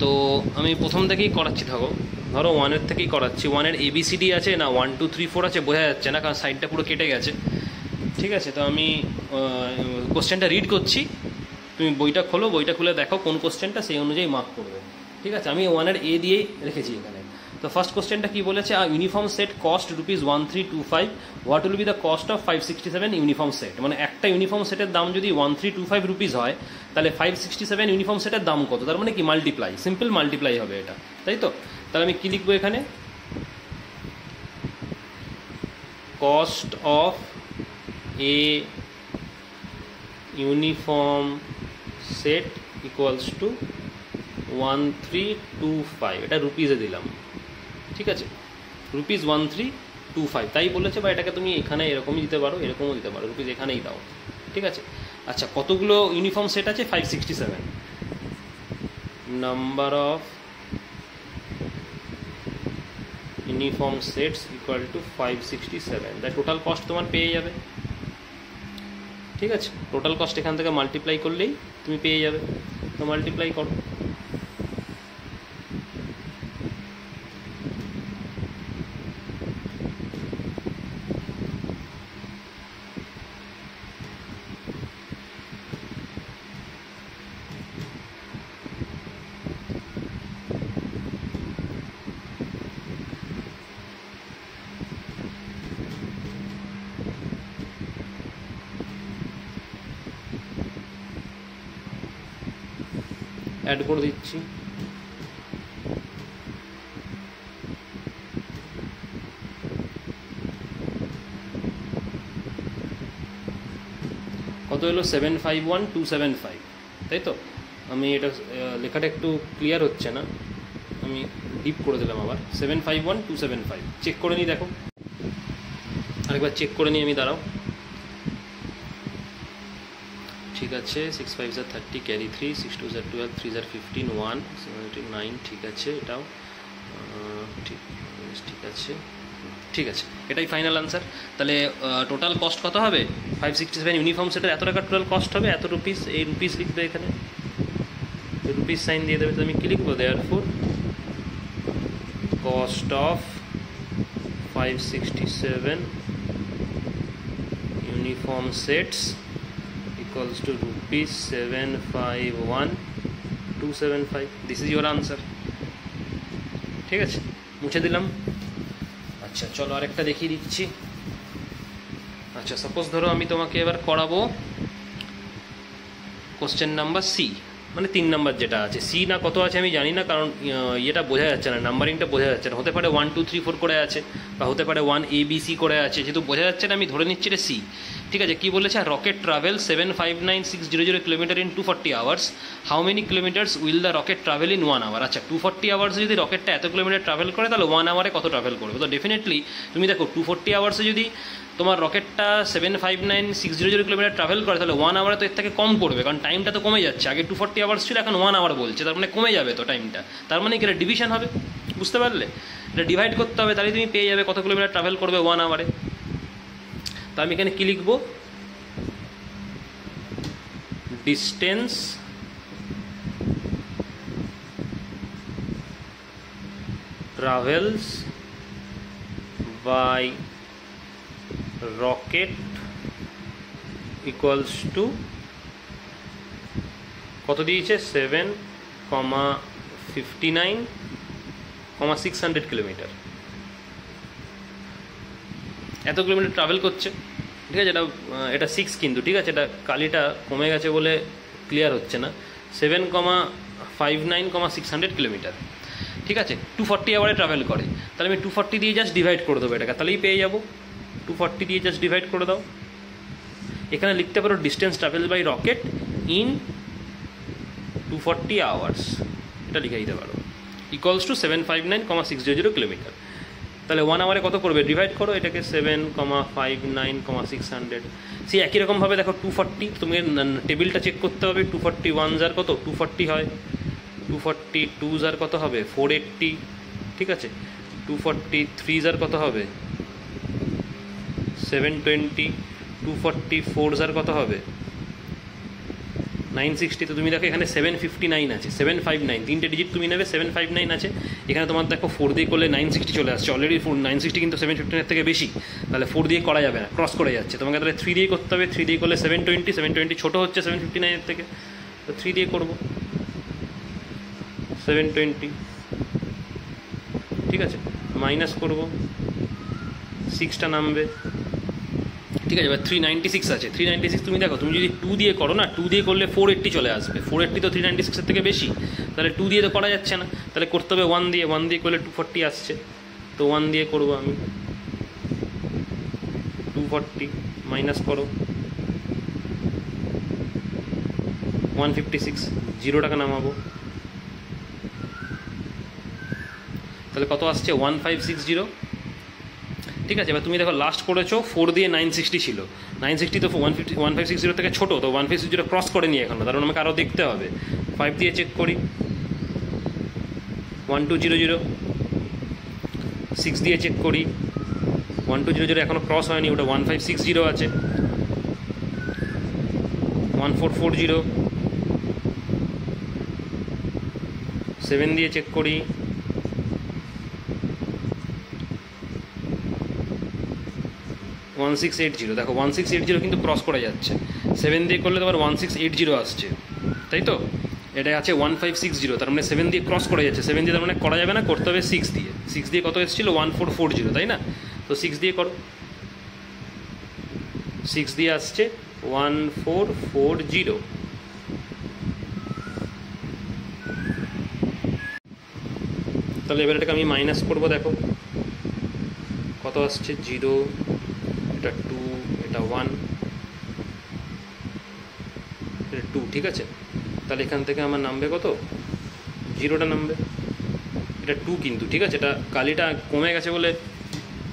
তো আমি প্রথম থেকেই করাচ্ছি থাকো ধরো ওয়ানের থেকেই করাচ্ছি। ওয়ানের এবিসিডি আছে, না ওয়ান টু থ্রি ফোর আছে, বোঝা যাচ্ছে না, কারণ সাইডটা পুরো কেটে গেছে। ঠিক আছে, তো আমি কোশ্চেনটা রিড করছি। তুমি বইটা খোলো, বইটা খুলে দেখো কোন কোশ্চেনটা সেই অনুযায়ী মার্ক করবে। ঠিক আছে, আমি ওয়ানের এ দিয়েই রেখেছি এখানে। তো ফার্স্ট কোশ্চেনটা কি বলেছে? Uniform set cost rupees one three two five what will be the cost of five sixty seven uniform set মানে একটা ইউনিফর্ম সেটের দাম যদি one three two five rupees হয়, তাহলে ফাইভ সিক্সটি সেভেন ইউনিফর্ম সেটের দাম কত? তার মানে কি মাল্টিপ্লাই সিম্পল মাল্টিপ্লাই হবে এটা। তাই তো? তাহলে আমি কি লিখব এখানে? Cost of equals to one three two five এটা রুপিসে দিলাম। ঠিক আছে? Rupees one three two five তাই বলেছে বা এটাকে তুমি এখানে এরকমই দিতে পারো, এরকমও দিতে পারো। রুপিস এখানেই দাও। ঠিক আছে? আচ্ছা কতগুলো ইউনিফর্ম সেট আছে? Five sixty seven number of uniform sets equal to five sixty seven the total cost তোমার পেয়ে যাবে। ঠিক আছে? টোটাল কস্ট এখান থেকে মাল্টিপ্লাই করলেই তুমি পেয়ে যাবে। তো মাল্টিপ্লাই করো। অ্যাড করে দিচ্ছি। কত হলো? Seven five one two seven five তাই তো? আমি এটা লেখাটা একটু ক্লিয়ার হচ্ছে না। আমি ডিপ করে দিলাম আবার। Seven five one two seven five check করে নিই, দেখো। আরেকবার চেক করে নিই আমি, দাঁড়াও। ঠিক আছে six fives are thirty carry three six twos are twelve three are fifteen one nine ঠিক আছে এটাও। ঠিক ঠিক আছে। ঠিক আছে, এটাই ফাইনাল আনসার তাহলে টোটাল কস্ট কত হবে? ফাইভ সিক্সটি সেভেন ইউনিফর্ম সেটের এত টাকা টোটাল কস্ট হবে? এত রুপিস এই রুপিস লিখবে এখানে। রুপিস সাইন দিয়ে দেবে তো আমি কি লিখব? Therefore cost of five sixty seven uniform sets equals to rupees 751275 this is your answer. ঠিক আছে? মুছে দিলাম। আচ্ছা চলো আরেকটা দেখিয়ে দিচ্ছি। আচ্ছা সাপোজ ধরো আমি তোমাকে এবার করাবো কোশ্চেন নাম্বার সি মানে তিন নাম্বার যেটা আছে। সি না কত আছে আমি জানি না, কারণ ইয়েটা বোঝা যাচ্ছে না নাম্বারিংটা বোঝা যাচ্ছে না। হতে পারে ওয়ান টু থ্রি ফোর করে আছে, বা হতে পারে ওয়ান এ বি সি করে আছে। যেহেতু বোঝা যাচ্ছে না, আমি ধরে নিচ্ছি এটা সি ঠিক আছে, কি বলেছে? Rocket travel seven five nine six zero zero kilometre in two forty hours how many kilometres will the rocket travel in one hour আচ্ছা টু ফর্টি আওয়ার্সে যদি রকেটটা এত কিলোমিটার ট্রাভেল করে, তাহলে ওয়ান আওয়ারে কত ট্রাভেল করবে? তো ডেফিনেটলি তুমি দেখো টু ফর্টি আওয়ার্সে যদি তোমার রকেটটা seven five nine six zero zero kilometre travel করে, তাহলে ওয়ান আওয়ারে তো এর থেকে কম করবে কারণ টাইমটা তো কমে যাচ্ছে। আগে টু ফর্টি আওয়ার্স ছিল, এখন ওয়ান আওয়ার বলছে, তার মানে কমে যাবে তো টাইমটা তার মানে কি, এটা ডিভিশন হবে, বুঝতে পারলে? এটা ডিভাইড করতে হবে, তাহলে তুমি পেয়ে যাবে কত কিলোমিটার ট্রাভেল করবে ওয়ান আওয়ারে তো আমি এখানে কি লিখব? Distance travels by rocket equals to কত দিয়েছে? Seven comma fifty nine comma six hundred kilometre এত কিলোমিটার ট্রাভেল করছে। ঠিক আছে, এটা এটা সিক্স কিন্তু, ঠিক আছে, এটা কালিটা কমে গেছে বলে ক্লিয়ার হচ্ছে না। Seven comma five nine comma six hundred kilometre ঠিক আছে টু ফর্টি আওয়ারে ট্রাভেল করে। তাহলে আমি টু ফর্টি দিয়ে জাস্ট ডিভাইড করে দেবো এটাকে। তাহলেই পেয়ে যাব। টু ফর্টি দিয়ে জাস্ট ডিভাইড করে দাও। এখানে লিখতে পারো distance travel by rocket in two forty hours এটা লিখে দিতে পারো। Equals to seven five nine comma six zero zero kilometre তাহলে ওয়ান আওয়ারে কত করবে? ডিভাইড করো, এটাকে seven comma five nine comma six hundred সে একই রকমভাবে দেখো টু ফর্টি তুমি টেবিলটা চেক করতে হবে টু ফর্টি ওয়ান যার কত? টু ফর্টি হয়। টু ফর্টি টু যার কত হবে? ফোর এইট্টি ঠিক আছে? টু ফর্টি থ্রি যার কত হবে? Seven twenty two forty four are কত হবে? নাইন সিক্সটি তো তুমি দেখো এখানে সেভেন ফিফটি নাইন আছে সেভেন ফাইভ নাইন তিনটে ডিজিট তুমি নেবে সেভেন ফাইভ নাইন আছে। এখানে তোমার দেখো ফোর দিয়ে করলে নাইন সিক্সটি চলে আসছে। অলরেডি ফোর নাইন সিক্সটি কিন্তু সেভেন ফিফটিনের থেকে বেশি। তাহলে ফোর দিয়ে করা যাবে না ক্রস করে যাচ্ছে। তোমাকে তাহলে থ্রি দিয়ে করতে হবে থ্রি দিয়ে করলে সেভেন টোয়েন্টি সেভেন টোয়েন্টি ছোটো হচ্ছে সেভেন ফিফটি নাইনের থেকে। তো থ্রি দিয়ে করব। সেভেন টোয়েন্টি ঠিক আছে? মাইনাস করব। সিক্সটা নামবে। ঠিক আছে, এবার থ্রি সিক্স আছে। থ্রি নাইনটি সিক্স তুমি দেখো, তুমি যদি টু দিয়ে করো না টু দিয়ে করলে ফোর চলে আসবে। ফোর তো থ্রি নাইনটি সিক্সের থেকে বেশি। তাহলে টু দিয়ে তো করা যাচ্ছে না। তাহলে করতে হবে ওয়ান দিয়ে। ওয়ান দিয়ে করলে টু আসছে। তো ওয়ান দিয়ে করব আমি। টু মাইনাস করো। ওয়ান ফিফটি সিক্স জিরো টাকা নামাবো। তাহলে কত আসছে? ওয়ান ফাইভ সিক্স জিরো ঠিক আছে? এবার তুমি দেখো লাস্ট করেছ ফোর দিয়ে নাইন সিক্সটি ছিল। নাইন সিক্সটি তো one fifty one five six zero থেকে ছোটো, তো one five six zero cross করে নিয়ে এখনও। কারণ আমাকে আরও দেখতে হবে। ফাইভ দিয়ে চেক করি। One two zero zero six দিয়ে চেক করি। ওয়ান টু জিরো জিরো এখনও ক্রস হয়নি, ওটা ওয়ান ফাইভ সিক্স জিরো আছে। One four four zero seven দিয়ে চেক করি। ওয়ান সিক্স এইট জিরো দেখো ওয়ান সিক্স এইট জিরো কিন্তু ক্রস করে যাচ্ছে। সেভেন দিয়ে করলে তোমার ওয়ান সিক্স এইট জিরো আসছে। তাই তো? এটা আছে ওয়ান ফাইভ সিক্স জিরো তার মানে সেভেন দিয়ে ক্রস করে যাচ্ছে। সেভেন দিয়ে তার মানে করা যাবে না, করতে হবে সিক্স দিয়ে। সিক্স দিয়ে কত এসেছিল? ওয়ান ফোর ফোর জিরো তাই না? তো সিক্স দিয়ে করো। সিক্স দিয়ে আসছে ওয়ান ফোর ফোর জিরো তাহলে এবার এটাকে আমি মাইনাস করব, দেখো। কত আসছে? জিরো এটা টু এটা ওয়ান এটা টু ঠিক আছে? তাহলে এখান থেকে আমার নামবে কত? জিরোটা নামবে। এটা টু কিন্তু, ঠিক আছে? এটা কালিটা কমে গেছে বলে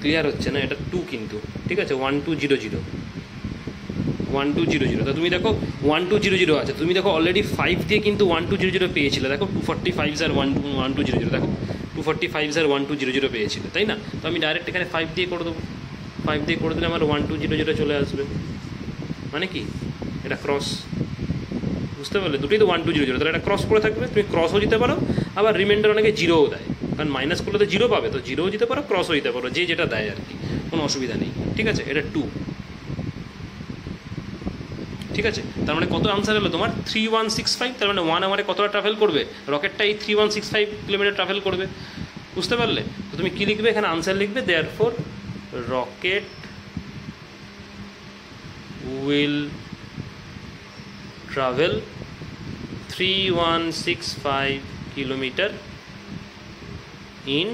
ক্লিয়ার হচ্ছে না, এটা টু কিন্তু, ঠিক আছে? One two zero zero one two zero zero তা তুমি দেখো ওয়ান টু জিরো জিরো আছে। তুমি দেখো অলরেডি ফাইভ দিয়ে কিন্তু ওয়ান টু জিরো জিরো পেয়েছিলে। দেখো টু ফর্টি ফাইভ আর one two one two zero zero দেখো টু ফর্টি ফাইভ আর ওয়ান টু জিরো জিরো পেয়েছিলে, তাই না? তো আমি ডাইরেক্ট এখানে ফাইভ দিয়ে করে দেবো। ফাইভ দিয়ে করে দিলে আমার ওয়ান টু জিরো জিরো চলে আসবে। মানে কি? এটা ক্রস বুঝতে পারলে? দুটোই তো ওয়ান টু জিরো জিরো তাহলে এটা ক্রস করে থাকবে। তুমি ক্রসও দিতে পারো, আবার রিমাইন্ডার অনেকে জিরোও দেয়। কারণ মাইনাস করলে তো জিরো পাবে। তো জিরোও দিতে পারো ক্রসও দিতে পারো। যে যেটা দেয় আর কি। কোনো অসুবিধা নেই। ঠিক আছে? এটা টু ঠিক আছে? তার মানে কত আনসার হলো তোমার? থ্রি ওয়ান সিক্স ফাইভ তার মানে ওয়ান আওয়ারে কতটা ট্রাভেল করবে? রকেটটা এই three one six five kilometre travel করবে। বুঝতে পারলে? তো তুমি কী লিখবে? এখানে আনসার লিখবে therefore rocket will travel 3165 kilometer in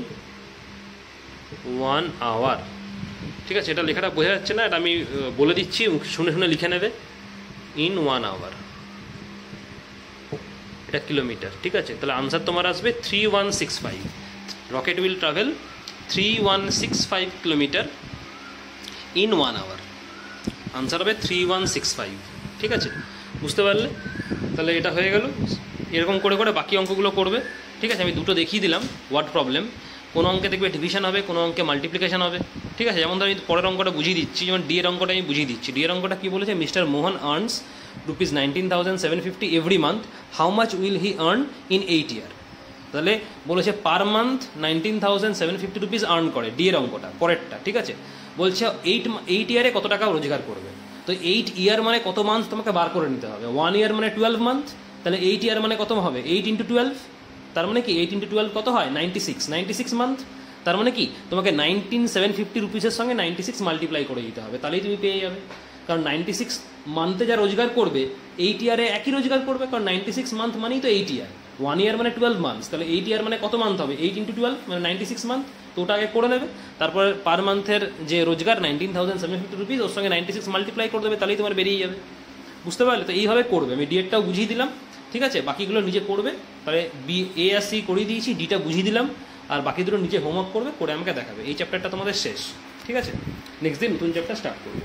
one hour ঠিক আছে, এটা লেখাটা বোঝা যাচ্ছে না, এটা আমি বলে দিচ্ছি শুনে শুনে লিখে নেবে। In one hour. এটা কিলোমিটার। ঠিক আছে, তাহলে আনসার তোমার আসবে three one six five. Rocket will travel three one six five kilometre in one hour answer হবে থ্রি ওয়ান সিক্স ফাইভ ঠিক আছে? বুঝতে পারলে? তাহলে এটা হয়ে গেল। এরকম করে করে বাকি অঙ্কগুলো করবে। ঠিক আছে? আমি দুটো দেখিয়ে দিলাম ওয়ার্ড প্রবলেম কোনো অঙ্কে দেখবে ডিভিশন হবে, কোনো অঙ্কে মাল্টিপ্লিকেশন হবে। ঠিক আছে? যেমন ধর আমি পরের অঙ্কটা বুঝিয়ে দিচ্ছি, যেমন ডি এর অঙ্কটা আমি বুঝিয়ে দিচ্ছি। ডি এর অঙ্কটা কী বলেছে? Mister Mohan earns rupees nineteen thousand seven fifty every month how much will he earn in eight year তাহলে বলেছে per month nineteen thousand seven fifty rupees earn করে ডি এর অঙ্কটা, পরেরটা, ঠিক আছে? বলছে এইট এইট ইয়ারে কত টাকা রোজগার করবে? তো এইট ইয়ার মানে কত মান্থ তোমাকে বার করে নিতে হবে? ওয়ান ইয়ার মানে টুয়েলভ মান্থ তাহলে এইট ইয়ার মানে কত হবে? এইট ইন্টু টুয়েলভ তার মানে কি এইট ইন্টু টুয়েলভ কত হয়? Ninety six ninety six month তার মানে কি? তোমাকে নাইনটিন সেভেন ফিফটি রুপিসের সঙ্গে নাইনটি সিক্স মাল্টিপ্লাই করে দিতে হবে, তাহলেই তুমি পেয়ে যাবে। কারণ নাইনটি সিক্স মান্থে যা রোজগার করবে এইট ইয়ারে একই রোজগার করবে, কারণ নাইনটি সিক্স মান্থ মানেই তো এইট ইয়ার ওয়ান ইয়ার মানে টুয়েলভ মান্থস তাহলে এইট ইয়ার মানে কত মান্থ হবে? এইট ইন্টু টুয়েলভ মানে নাইনটি সিক্স মান্থ তো ওটা আগে করে নেবে। তারপরে পার মান্থের যে রোজগার nineteen thousand seven fifty rupees ওর সঙ্গে নাইনটি সিক্স মাল্টিপ্লাই করে দেবে, তাহলেই তোমার বেরিয়ে যাবে। বুঝতে পারলে? তো এইভাবে করবে। আমি ডিএডটাও বুঝিয়ে দিলাম, ঠিক আছে? বাকিগুলো নিজে করবে। তাহলে বি এ আর সি করিয়ে দিয়েছি ডিটা বুঝিয়ে দিলাম, আর বাকি দুটো নিজে হোমওয়ার্ক করবে, করে আমাকে দেখাবে। এই চ্যাপ্টারটা তোমাদের শেষ, ঠিক আছে? নেক্সট দিন নতুন চ্যাপ্টার স্টার্ট করব।